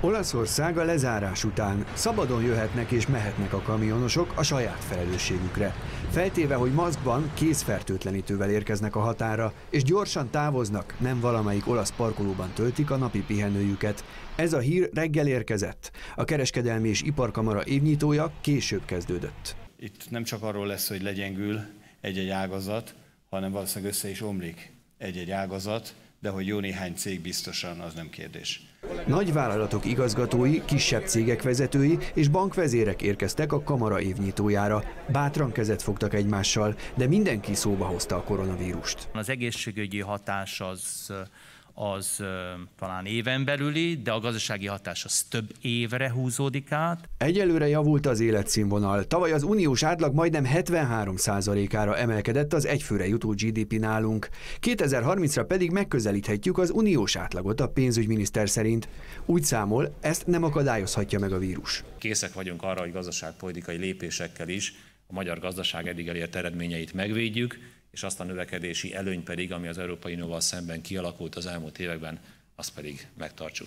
Olaszország a lezárás után szabadon jöhetnek és mehetnek a kamionosok a saját felelősségükre. Feltéve, hogy maszkban kézfertőtlenítővel érkeznek a határa, és gyorsan távoznak, nem valamelyik olasz parkolóban töltik a napi pihenőjüket. Ez a hír reggel érkezett. A kereskedelmi és iparkamara évnyitója később kezdődött. Itt nem csak arról lesz, hogy legyengül egy-egy ágazat, hanem valószínűleg össze is omlik egy-egy ágazat, de hogy jó néhány cég biztosan, az nem kérdés. Nagy vállalatok igazgatói, kisebb cégek vezetői és bankvezérek érkeztek a kamara évnyitójára. Bátran kezet fogtak egymással, de mindenki szóba hozta a koronavírust. Az egészségügyi hatás az az talán éven belüli, de a gazdasági hatás az több évre húzódik át. Egyelőre javult az életszínvonal. Tavaly az uniós átlag majdnem 73%-ára emelkedett az egyfőre jutó GDP nálunk. 2030-ra pedig megközelíthetjük az uniós átlagot a pénzügyminiszter szerint. Úgy számol, ezt nem akadályozhatja meg a vírus. Készek vagyunk arra, hogy gazdaságpolitikai lépésekkel is a magyar gazdaság eddig elért eredményeit megvédjük, és azt a növekedési előny pedig, ami az Európai Unióval szemben kialakult az elmúlt években, azt pedig megtartsuk.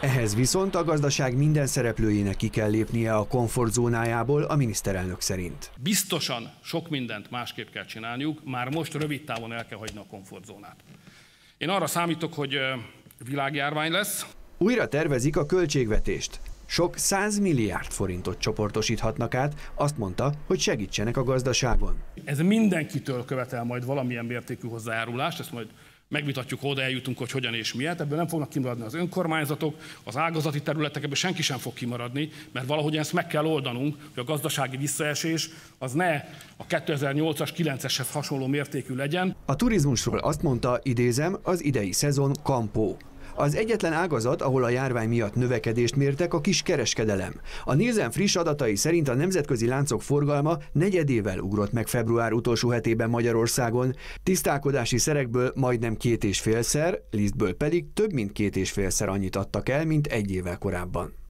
Ehhez viszont a gazdaság minden szereplőjének ki kell lépnie a komfortzónájából a miniszterelnök szerint. Biztosan sok mindent másképp kell csinálniuk, már most rövid távon el kell hagyni a komfortzónát. Én arra számítok, hogy világjárvány lesz. Újra tervezik a költségvetést. Sok 100 milliárd forintot csoportosíthatnak át, azt mondta, hogy segítsenek a gazdaságon. Ez mindenkitől követel majd valamilyen mértékű hozzájárulást, ezt majd megvitatjuk, oda eljutunk, hogy hogyan és miért. Ebből nem fognak kimaradni az önkormányzatok, az ágazati területek, ebből senki sem fog kimaradni, mert valahogy ezt meg kell oldanunk, hogy a gazdasági visszaesés az ne a 2008-as, 9-eshez hasonló mértékű legyen. A turizmusról azt mondta, idézem, az idei szezon kampó. Az egyetlen ágazat, ahol a járvány miatt növekedést mértek, a kis kereskedelem. A Nielsen friss adatai szerint a nemzetközi láncok forgalma negyedével ugrott meg február utolsó hetében Magyarországon. Tisztálkodási szerekből majdnem két és félszer, lisztből pedig több mint két és félszer annyit adtak el, mint egy évvel korábban.